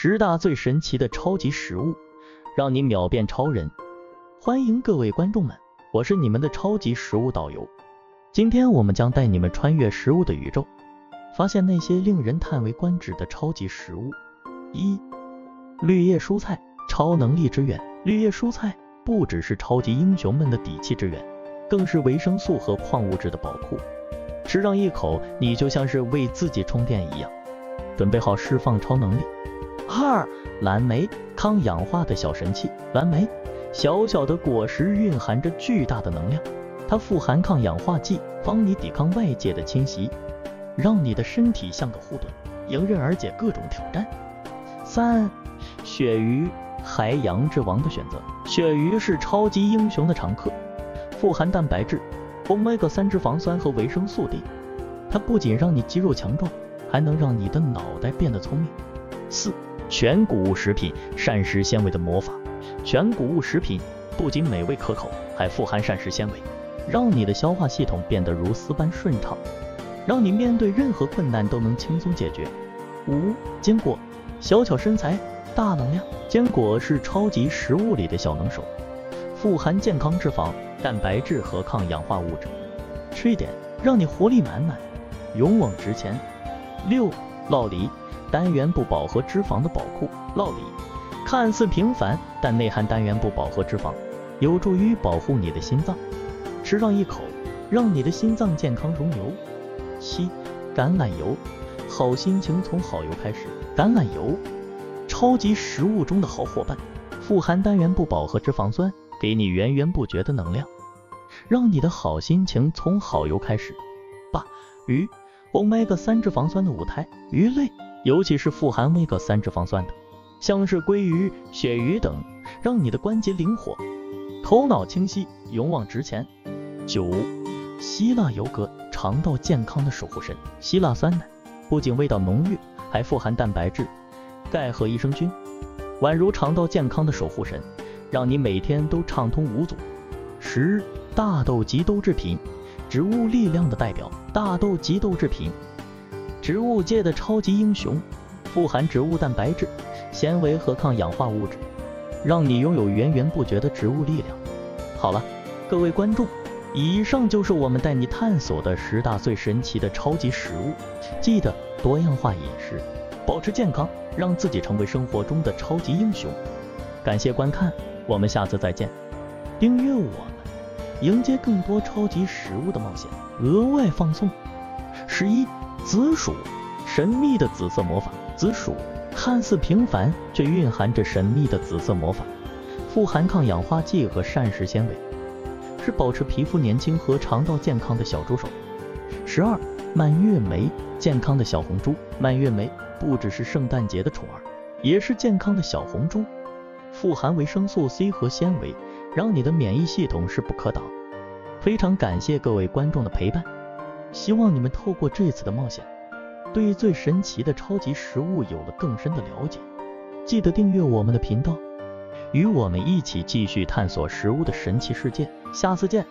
十大最神奇的超级食物，让你秒变超人。欢迎各位观众们，我是你们的超级食物导游。今天我们将带你们穿越食物的宇宙，发现那些令人叹为观止的超级食物。一、绿叶蔬菜，超能力之源。绿叶蔬菜不只是超级英雄们的底气之源，更是维生素和矿物质的宝库。吃上一口，你就像是为自己充电一样，准备好释放超能力。二、蓝莓，抗氧化的小神器。蓝莓，小小的果实蕴含着巨大的能量，它富含抗氧化剂，帮你抵抗外界的侵袭，让你的身体像个护盾，迎刃而解各种挑战。三、鳕鱼，海洋之王的选择。鳕鱼是超级英雄的常客，富含蛋白质。欧米伽三脂肪酸和维生素 D，它不仅让你肌肉强壮，还能让你的脑袋变得聪明。四、全谷物食品，膳食纤维的魔法。全谷物食品不仅美味可口，还富含膳食纤维，让你的消化系统变得如丝般顺畅，让你面对任何困难都能轻松解决。五、坚果，小巧身材，大能量。坚果是超级食物里的小能手，富含健康脂肪。蛋白质和抗氧化物质，吃一点让你活力满满，勇往直前。六、烙梨，单元不饱和脂肪的宝库。酪梨看似平凡，但内含单元不饱和脂肪，有助于保护你的心脏。吃上一口，让你的心脏健康如牛。七、橄榄油，好心情从好油开始。橄榄油，超级食物中的好伙伴，富含单元不饱和脂肪酸。给你源源不绝的能量，让你的好心情从好油开始。八鱼，欧米伽三脂肪酸的舞台，鱼类尤其是富含欧米伽三脂肪酸的，像是鲑鱼、鳕鱼等，让你的关节灵活，头脑清晰，勇往直前。九，希腊油格，肠道健康的守护神。希腊酸奶不仅味道浓郁，还富含蛋白质、钙和益生菌，宛如肠道健康的守护神。让你每天都畅通无阻。十大豆及豆制品，植物力量的代表。大豆及豆制品，植物界的超级英雄，富含植物蛋白质、纤维和抗氧化物质，让你拥有源源不绝的植物力量。好了，各位观众，以上就是我们带你探索的十大最神奇的超级食物。记得多样化饮食，保持健康，让自己成为生活中的超级英雄。感谢观看。我们下次再见，订阅我们，迎接更多超级食物的冒险。额外放送：十一紫薯，神秘的紫色魔法。紫薯看似平凡，却蕴含着神秘的紫色魔法，富含抗氧化剂和膳食纤维，是保持皮肤年轻和肠道健康的小助手。十二蔓越莓，健康的小红猪。蔓越莓不只是圣诞节的宠儿，也是健康的小红猪。富含维生素 C 和纤维，让你的免疫系统势不可挡。非常感谢各位观众的陪伴，希望你们透过这次的冒险，对于最神奇的超级食物有了更深的了解。记得订阅我们的频道，与我们一起继续探索食物的神奇世界。下次见。